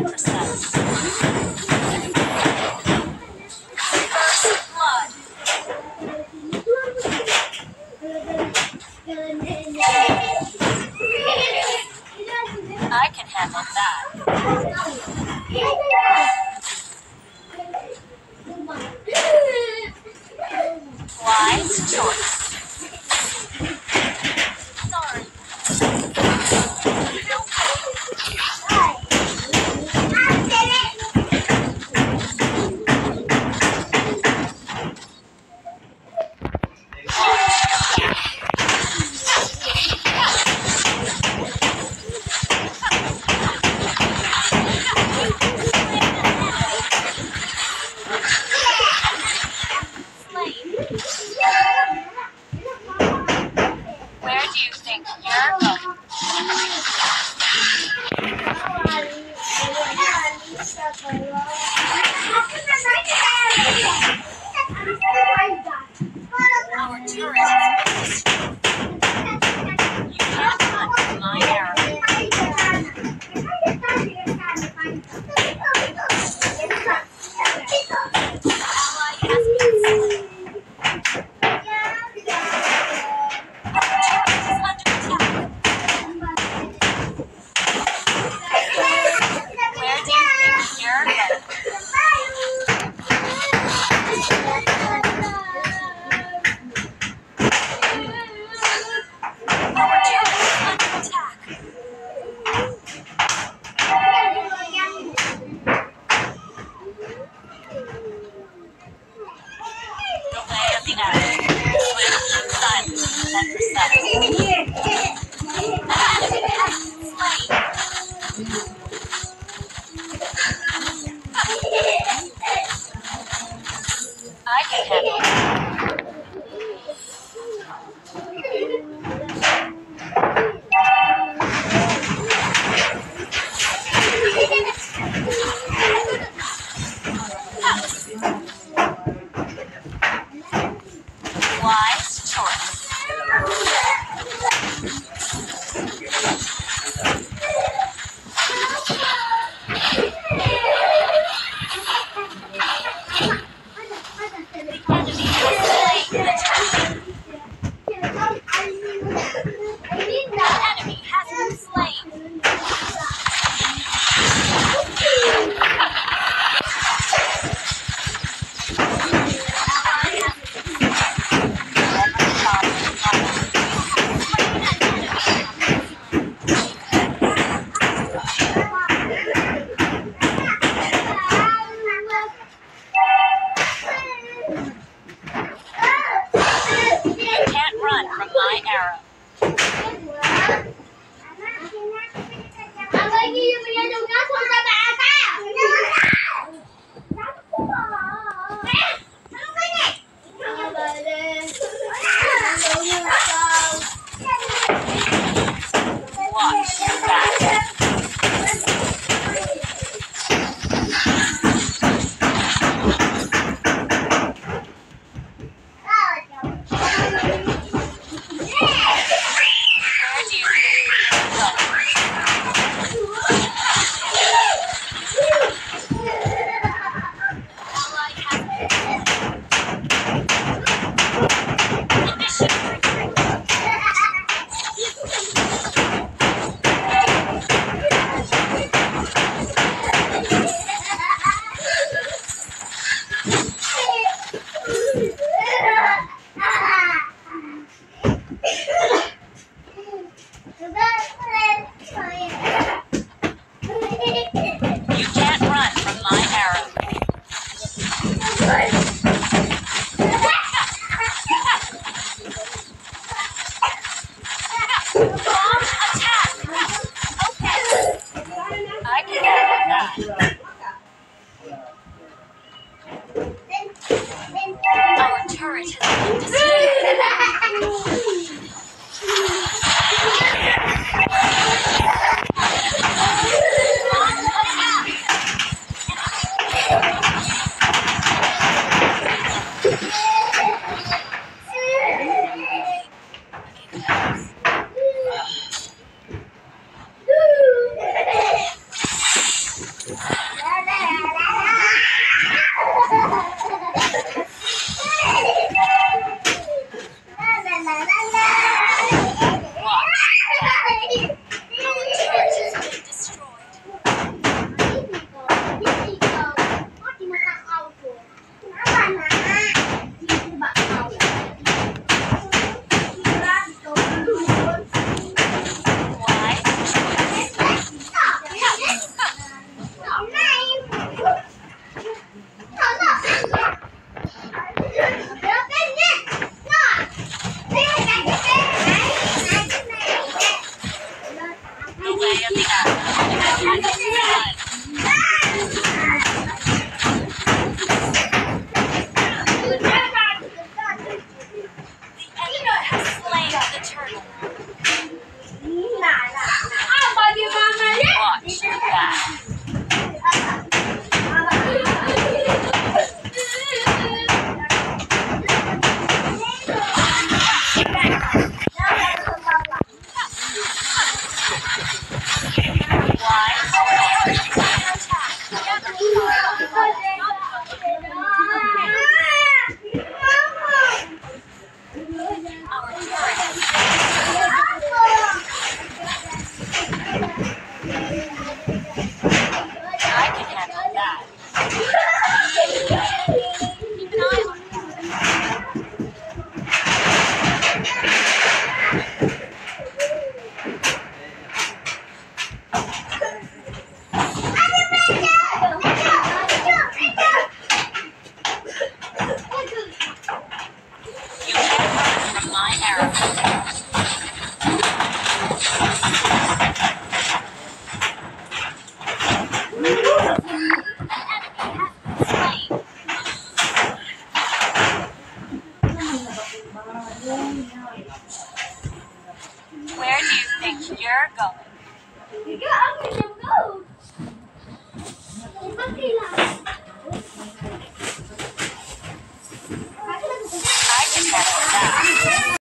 exercise. First blood. I can handle that. Wise choice. cachorro. Oh, heart. Where do you think you're going? I gonna go. I can handle that.